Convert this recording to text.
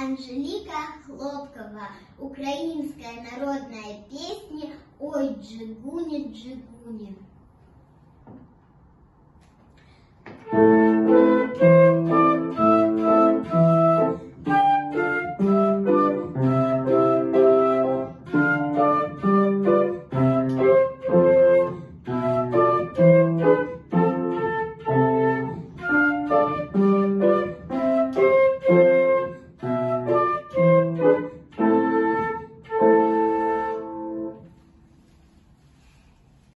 Анжелика Хлопкова. Украинская народная песня «Ой, Джигуни, Джигуни».